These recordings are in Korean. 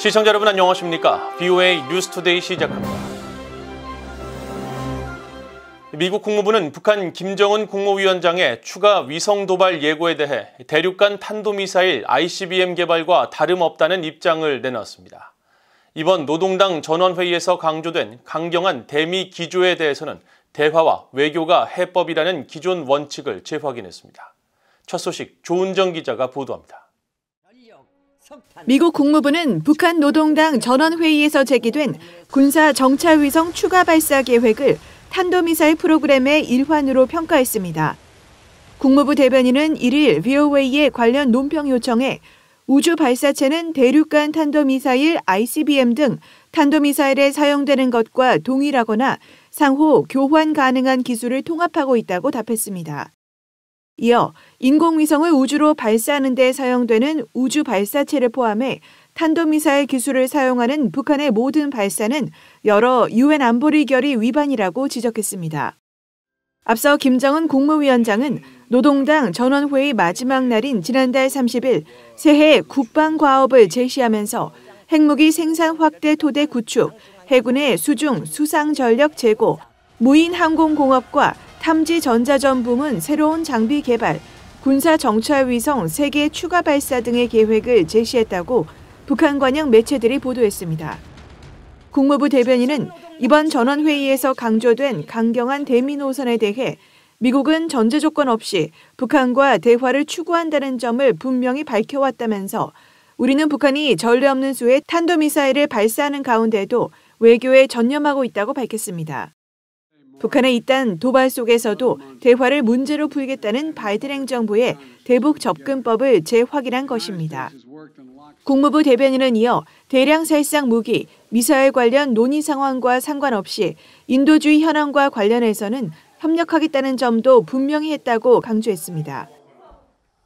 시청자 여러분 안녕하십니까? BOA 뉴스투데이 시작합니다. 미국 국무부는 북한 김정은 국무위원장의 추가 위성 도발 예고에 대해 대륙간 탄도미사일 ICBM 개발과 다름없다는 입장을 내놨습니다. 이번 노동당 전원회의에서 강조된 강경한 대미 기조에 대해서는 대화와 외교가 해법이라는 기존 원칙을 재확인했습니다. 첫 소식 조은정 기자가 보도합니다. 미국 국무부는 북한 노동당 전원회의에서 제기된 군사 정찰위성 추가 발사 계획을 탄도미사일 프로그램의 일환으로 평가했습니다. 국무부 대변인은 1일 VOA에 관련 논평 요청에 우주 발사체는 대륙간 탄도미사일 ICBM 등 탄도미사일에 사용되는 것과 동일하거나 상호 교환 가능한 기술을 통합하고 있다고 답했습니다. 이어 인공위성을 우주로 발사하는 데 사용되는 우주 발사체를 포함해 탄도미사일 기술을 사용하는 북한의 모든 발사는 여러 유엔 안보리 결의 위반이라고 지적했습니다. 앞서 김정은 국무위원장은 노동당 전원회의 마지막 날인 지난달 30일 새해 국방과업을 제시하면서 핵무기 생산 확대 토대 구축, 해군의 수중 수상 전력 제고, 무인 항공공업과 탐지 전자전 부문 새로운 장비 개발, 군사 정찰 위성 3개 추가 발사 등의 계획을 제시했다고 북한 관영 매체들이 보도했습니다. 국무부 대변인은 이번 전원회의에서 강조된 강경한 대미 노선에 대해 미국은 전제 조건 없이 북한과 대화를 추구한다는 점을 분명히 밝혀왔다면서 우리는 북한이 전례 없는 수의 탄도미사일을 발사하는 가운데도 외교에 전념하고 있다고 밝혔습니다. 북한의 이딴 도발 속에서도 대화를 문제로 풀겠다는 바이든 행정부의 대북 접근법을 재확인한 것입니다. 국무부 대변인은 이어 대량 살상 무기, 미사일 관련 논의 상황과 상관없이 인도주의 현황과 관련해서는 협력하겠다는 점도 분명히 했다고 강조했습니다.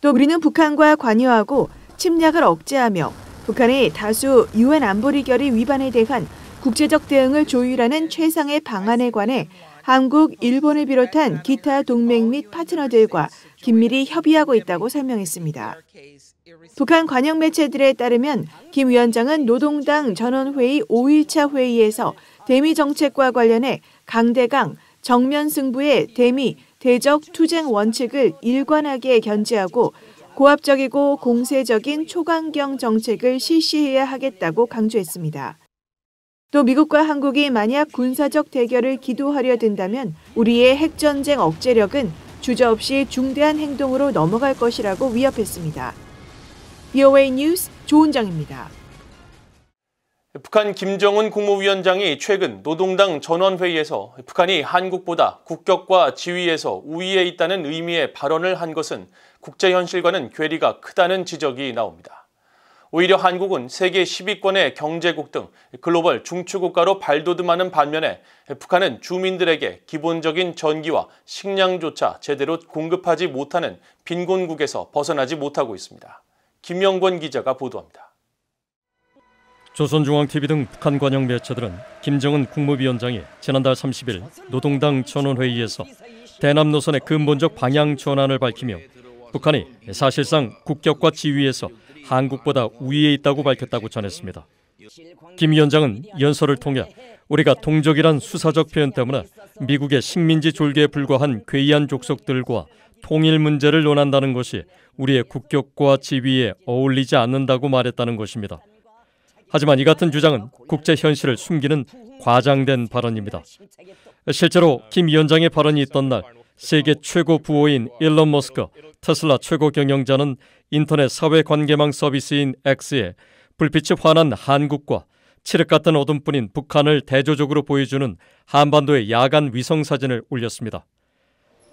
또 우리는 북한과 관여하고 침략을 억제하며 북한의 다수 유엔 안보리 결의 위반에 대한 국제적 대응을 조율하는 최상의 방안에 관해 한국, 일본을 비롯한 기타 동맹 및 파트너들과 긴밀히 협의하고 있다고 설명했습니다. 북한 관영 매체들에 따르면 김 위원장은 노동당 전원회의 5일차 회의에서 대미 정책과 관련해 강대강, 정면 승부의 대미, 대적 투쟁 원칙을 일관하게 견지하고 고압적이고 공세적인 초강경 정책을 실시해야 하겠다고 강조했습니다. 또 미국과 한국이 만약 군사적 대결을 기도하려 든다면 우리의 핵전쟁 억제력은 주저없이 중대한 행동으로 넘어갈 것이라고 위협했습니다. BOA 뉴스 조은정입니다. 북한 김정은 국무위원장이 최근 노동당 전원회의에서 북한이 한국보다 국격과 지위에서 우위에 있다는 의미의 발언을 한 것은 국제 현실과는 괴리가 크다는 지적이 나옵니다. 오히려 한국은 세계 10위권의 경제국 등 글로벌 중추국가로 발돋움하는 반면에 북한은 주민들에게 기본적인 전기와 식량조차 제대로 공급하지 못하는 빈곤국에서 벗어나지 못하고 있습니다. 김영권 기자가 보도합니다. 조선중앙TV 등 북한 관영 매체들은 김정은 국무위원장이 지난달 30일 노동당 전원회의에서 대남 노선의 근본적 방향 전환을 밝히며 북한이 사실상 국격과 지위에서 한국보다 우위에 있다고 밝혔다고 전했습니다. 김 위원장은 연설을 통해 우리가 동족이란 수사적 표현 때문에 미국의 식민지 졸개에 불과한 괴이한 족속들과 통일 문제를 논한다는 것이 우리의 국격과 지위에 어울리지 않는다고 말했다는 것입니다. 하지만 이 같은 주장은 국제 현실을 숨기는 과장된 발언입니다. 실제로 김 위원장의 발언이 있던 날 세계 최고 부호인 일론 머스크, 테슬라 최고 경영자는 인터넷 사회 관계망 서비스인 X에 불빛이 환한 한국과 칠흑 같은 어둠뿐인 북한을 대조적으로 보여주는 한반도의 야간 위성 사진을 올렸습니다.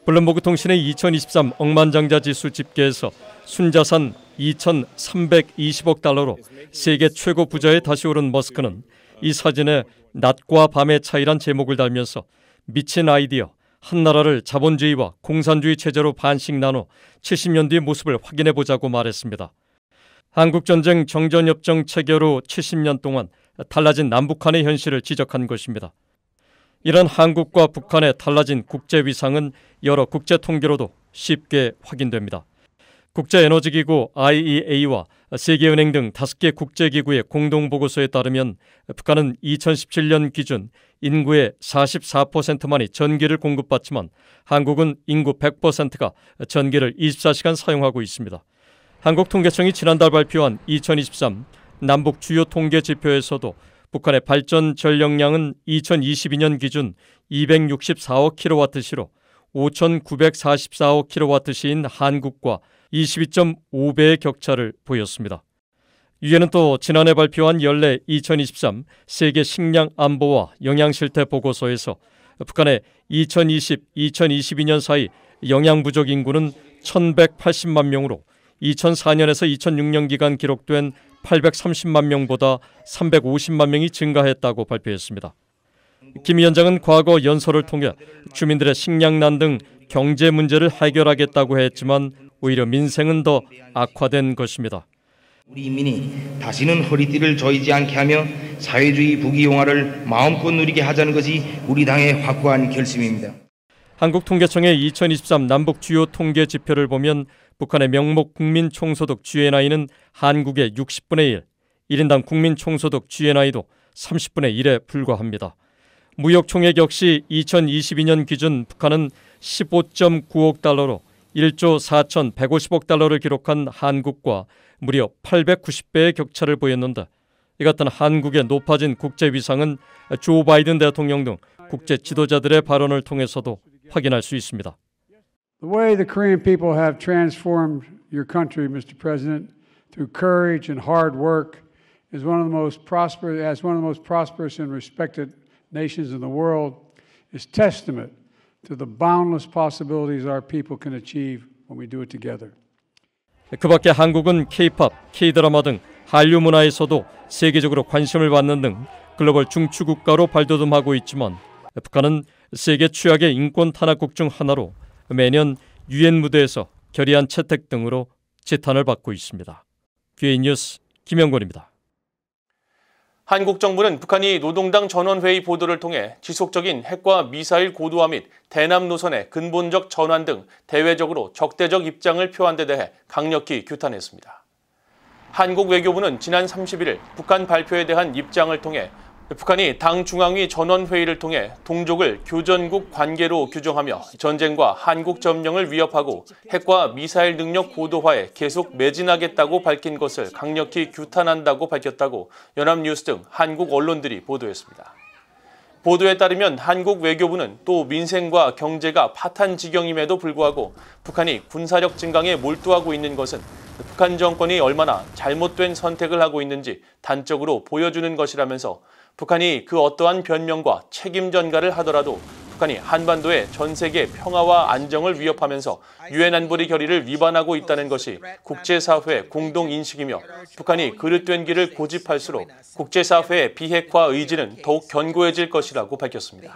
블룸버그 통신의 2023 억만장자 지수 집계에서 순자산 2,320억 달러로 세계 최고 부자에 다시 오른 머스크는 이 사진에 낮과 밤의 차이란 제목을 달면서 미친 아이디어, 한 나라를 자본주의와 공산주의 체제로 반씩 나눠 70년 뒤의 모습을 확인해 보자고 말했습니다. 한국전쟁 정전협정 체결 후 70년 동안 달라진 남북한의 현실을 지적한 것입니다. 이런 한국과 북한의 달라진 국제 위상은 여러 국제 통계로도 쉽게 확인됩니다. 국제에너지기구 IEA와 세계은행 등 다섯 개 국제기구의 공동보고서에 따르면 북한은 2017년 기준 인구의 44%만이 전기를 공급받지만 한국은 인구 100%가 전기를 24시간 사용하고 있습니다. 한국통계청이 지난달 발표한 2023 남북 주요 통계 지표에서도 북한의 발전 전력량은 2022년 기준 264억 킬로와트 시로 5,944억 킬로와트 시인 한국과 22.5배의 격차를 보였습니다. 유엔은 또 지난해 발표한 연례 2023 세계 식량 안보와 영양 실태 보고서에서 북한의 2020-2022년 사이 영양 부족 인구는 1,180만 명으로 2004년에서 2006년 기간 기록된 830만 명보다 350만 명이 증가했다고 발표했습니다. 김 위원장은 과거 연설을 통해 주민들의 식량난 등 경제 문제를 해결하겠다고 했지만 오히려 민생은 더 악화된 것입니다. 우리 인민이 다시는 허리띠를 조이지 않게 하며 사회주의 부귀영화를 마음껏 누리게 하자는 것이 우리 당의 확고한 결심입니다. 한국통계청의 2023 남북 주요 통계 지표를 보면 북한의 명목 국민 총소득 GNI는 한국의 60분의 1, 1인당 국민 총소득 GNI도 30분의 1에 불과합니다. 무역 총액 역시 2022년 기준 북한은 15.9억 달러로 1조 4,150억 달러를 기록한 한국과 무려 890배의 격차를 보였는데 이 같은 한국의 높아진 국제 위상은 조 바이든 대통령 등 국제 지도자들의 발언을 통해서도 확인할 수 있습니다. The way the Korean people have transformed your country, Mr. President, through courage and hard work, is one of the most prosperous, as one of the most prosperous and respected nations in the world, is testament to the boundless possibilities our people can achieve when we do it together. 그 밖에 한국은 K-팝, K-드라마 등 한류 문화에서도 세계적으로 관심을 받는 등 글로벌 중추 국가로 발돋움하고 있지만 북한은 세계 최악의 인권 탄압국 중 하나로 매년 유엔 무대에서 결의안 채택 등으로 지탄을 받고 있습니다. 귀의 뉴스 김영권입니다. 한국 정부는 북한이 노동당 전원회의 보도를 통해 지속적인 핵과 미사일 고도화 및 대남 노선의 근본적 전환 등 대외적으로 적대적 입장을 표한 데 대해 강력히 규탄했습니다. 한국 외교부는 지난 31일 북한 발표에 대한 입장을 통해 북한이 당 중앙위 전원회의를 통해 동족을 교전국 관계로 규정하며 전쟁과 한국 점령을 위협하고 핵과 미사일 능력 고도화에 계속 매진하겠다고 밝힌 것을 강력히 규탄한다고 밝혔다고 연합뉴스 등 한국 언론들이 보도했습니다. 보도에 따르면 한국 외교부는 또 민생과 경제가 파탄 지경임에도 불구하고 북한이 군사력 증강에 몰두하고 있는 것은 북한 정권이 얼마나 잘못된 선택을 하고 있는지 단적으로 보여주는 것이라면서 북한이 그 어떠한 변명과 책임 전가를 하더라도 북한이 한반도의 전 세계 평화와 안정을 위협하면서 유엔 안보리 결의를 위반하고 있다는 것이 국제사회의 공동 인식이며 북한이 그릇된 길을 고집할수록 국제사회의 비핵화 의지는 더욱 견고해질 것이라고 밝혔습니다.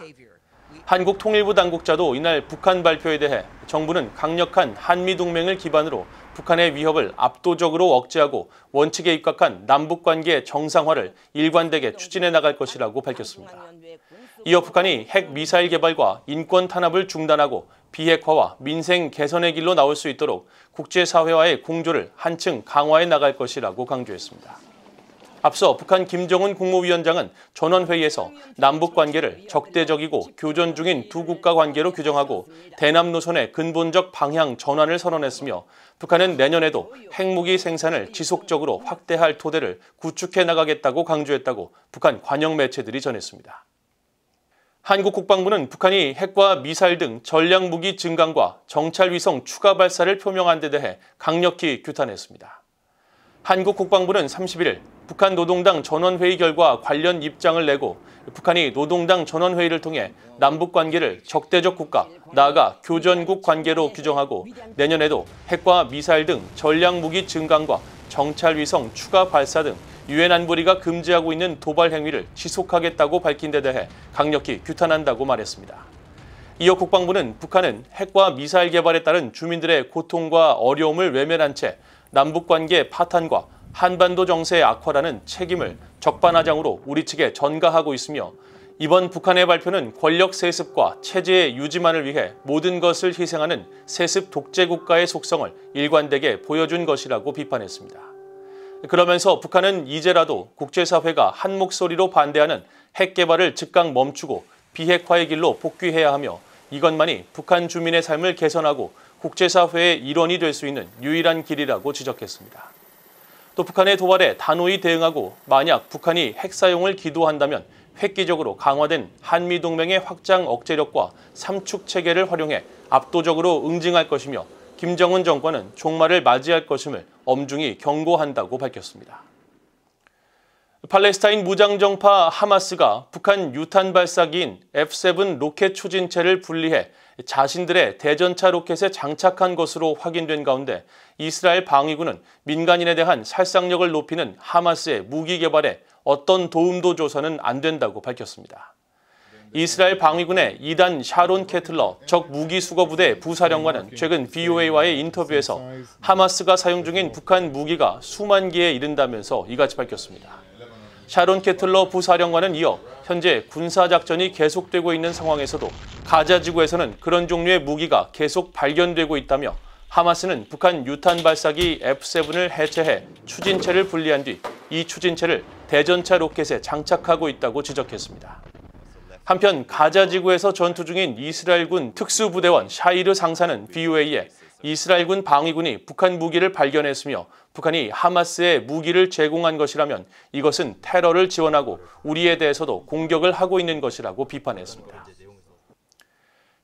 한국 통일부 당국자도 이날 북한 발표에 대해 정부는 강력한 한미 동맹을 기반으로 북한의 위협을 압도적으로 억제하고 원칙에 입각한 남북 관계 정상화를 일관되게 추진해 나갈 것이라고 밝혔습니다. 이어 북한이 핵 미사일 개발과 인권 탄압을 중단하고 비핵화와 민생 개선의 길로 나올 수 있도록 국제사회와의 공조를 한층 강화해 나갈 것이라고 강조했습니다. 앞서 북한 김정은 국무위원장은 전원회의에서 남북 관계를 적대적이고 교전 중인 두 국가 관계로 규정하고 대남 노선의 근본적 방향 전환을 선언했으며 북한은 내년에도 핵무기 생산을 지속적으로 확대할 토대를 구축해 나가겠다고 강조했다고 북한 관영 매체들이 전했습니다. 한국 국방부는 북한이 핵과 미사일 등 전략 무기 증강과 정찰 위성 추가 발사를 표명한 데 대해 강력히 규탄했습니다. 한국 국방부는 31일 북한 노동당 전원회의 결과 관련 입장을 내고 북한이 노동당 전원회의를 통해 남북 관계를 적대적 국가, 나아가 교전국 관계로 규정하고 내년에도 핵과 미사일 등 전략 무기 증강과 정찰 위성 추가 발사 등 유엔 안보리가 금지하고 있는 도발 행위를 지속하겠다고 밝힌 데 대해 강력히 규탄한다고 말했습니다. 이어 국방부는 북한은 핵과 미사일 개발에 따른 주민들의 고통과 어려움을 외면한 채 남북관계 파탄과 한반도 정세의 악화라는 책임을 적반하장으로 우리 측에 전가하고 있으며 이번 북한의 발표는 권력 세습과 체제의 유지만을 위해 모든 것을 희생하는 세습 독재 국가의 속성을 일관되게 보여준 것이라고 비판했습니다. 그러면서 북한은 이제라도 국제사회가 한 목소리로 반대하는 핵 개발을 즉각 멈추고 비핵화의 길로 복귀해야 하며 이것만이 북한 주민의 삶을 개선하고 국제사회의 일원이 될 수 있는 유일한 길이라고 지적했습니다. 또 북한의 도발에 단호히 대응하고 만약 북한이 핵 사용을 기도한다면 획기적으로 강화된 한미동맹의 확장 억제력과 삼축 체계를 활용해 압도적으로 응징할 것이며 김정은 정권은 종말을 맞이할 것임을 엄중히 경고한다고 밝혔습니다. 팔레스타인 무장정파 하마스가 북한 유탄 발사기인 F-7 로켓 추진체를 분리해 자신들의 대전차 로켓에 장착한 것으로 확인된 가운데 이스라엘 방위군은 민간인에 대한 살상력을 높이는 하마스의 무기 개발에 어떤 도움도 줘서는 안 된다고 밝혔습니다. 이스라엘 방위군의 이단 샤론 캐틀러 적 무기 수거 부대 부사령관은 최근 VOA와의 인터뷰에서 하마스가 사용 중인 북한 무기가 수만 개에 이른다면서 이같이 밝혔습니다. 샤론 캐틀러 부사령관은 이어 현재 군사작전이 계속되고 있는 상황에서도 가자 지구에서는 그런 종류의 무기가 계속 발견되고 있다며 하마스는 북한 유탄 발사기 F-7을 해체해 추진체를 분리한 뒤 이 추진체를 대전차 로켓에 장착하고 있다고 지적했습니다. 한편 가자 지구에서 전투 중인 이스라엘군 특수부대원 샤이르 상사는 BOA에 이스라엘군 방위군이 북한 무기를 발견했으며 북한이 하마스에 무기를 제공한 것이라면 이것은 테러를 지원하고 우리에 대해서도 공격을 하고 있는 것이라고 비판했습니다.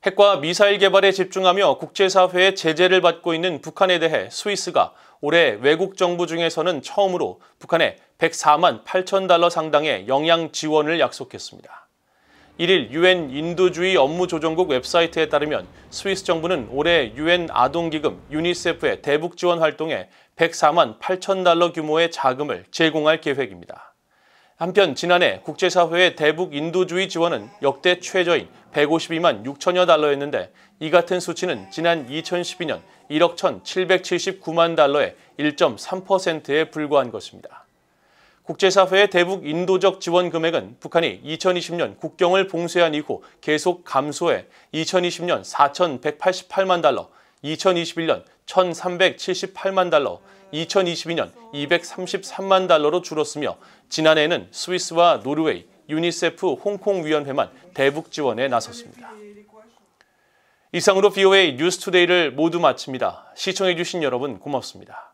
핵과 미사일 개발에 집중하며 국제사회의 제재를 받고 있는 북한에 대해 스위스가 올해 외국 정부 중에서는 처음으로 북한에 104만 8천 달러 상당의 영양 지원을 약속했습니다. 1일 유엔 인도주의 업무조정국 웹사이트에 따르면 스위스 정부는 올해 유엔 아동기금 유니세프의 대북 지원 활동에 104만 8천 달러 규모의 자금을 제공할 계획입니다. 한편 지난해 국제사회의 대북 인도주의 지원은 역대 최저인 152만 6천여 달러였는데 이 같은 수치는 지난 2012년 1억 1,779만 달러의 1.3%에 불과한 것입니다. 국제사회의 대북 인도적 지원 금액은 북한이 2020년 국경을 봉쇄한 이후 계속 감소해 2020년 4,188만 달러, 2021년 1,378만 달러, 2022년 233만 달러로 줄었으며 지난해에는 스위스와 노르웨이, 유니세프 홍콩위원회만 대북 지원에 나섰습니다. 이상으로 VOA 뉴스투데이를 모두 마칩니다. 시청해주신 여러분 고맙습니다.